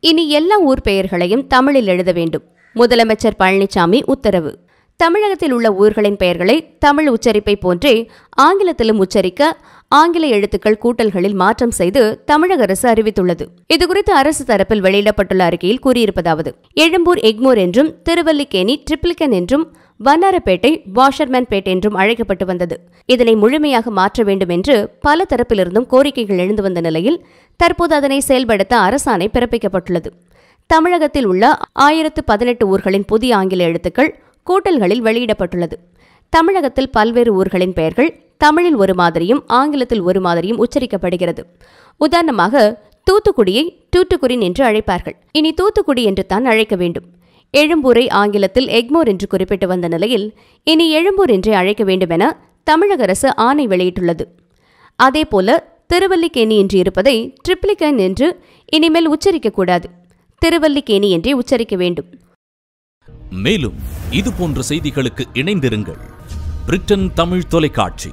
இனி எல்லா ஊர் பெயர்களையும் தமிழில் எழுத வேண்டும். முதலமைச்சர் பழனிசாமி உத்தரவு. தமிழகத்தில் உள்ள ஊர்களின் பெயர்களை தமிழ் உச்சரிப்பை போன்றே ஆங்கிலத்திலும் உச்சரிக்க ஆங்கில எழுத்துக்கள் கூட்டல்களில் மாற்றம் செய்து தமிழக அரசு அறிவித்துள்ளது. இதுகுறித்து அரசு தரப்பில் வெளியிடப்பட்டுள்ள அறிக்கையில் கூறியிருப்பதாவது எழும்பூர் எக்மோர் என்றும் திருவல்லிக்கேணி ட்ரிப்ளிகன் என்றும் வண்ணாரப்பேட்டை வாஷர்மேன்பேட் என்றும் அழைக்கப்பட்டு வந்தது. இதனை முழுமையாக மாற்ற வேண்டும் என்று பல தரப்பிலிருந்தும் கோரிக்கைகள் எழுந்து வந்த நிலையில் தற்போது அதனை செயல்படுத்த அரசாணை பிறப்பிக்கப்பட்டுள்ளது. தமிழகத்தில் உள்ள ஆயிரத்து பதினெட்டு ஊர்களின் புதிய ஆங்கில எழுத்துக்கள் கூட்டல்களில் வெளியிடப்பட்டுள்ளது. தமிழகத்தில் பல்வேறு ஊர்களின் பெயர்கள் தமிழில் ஒரு மாதிரியும் ஆங்கிலத்தில் ஒரு மாதிரியும் உச்சரிக்கப்படுகிறது. உதாரணமாக தூத்துக்குடியை டூட்டுக்குரின் என்று அழைப்பார்கள். இனி தூத்துக்குடி என்று தான் அழைக்க வேண்டும். எழும்பூரை ஆங்கிலத்தில் எக்மோர் என்று குறிப்பிட்டு வந்த நிலையில் இனி எழும்பூர் என்றே அழைக்க வேண்டுமென தமிழக அரசு ஆணை வெளியிட்டுள்ளது. அதேபோல திருவல்லிக்கேணி என்று இருப்பதை ட்ரிப்ளிகன் என்று இனிமேல் உச்சரிக்கக்கூடாது திருவல்லிக்கேணி என்றே உச்சரிக்க வேண்டும். மேலும் இது போன்ற செய்திகளுக்கு இணைந்திருங்கள். பிரிட்டன் தமிழ் தொலைக்காட்சி.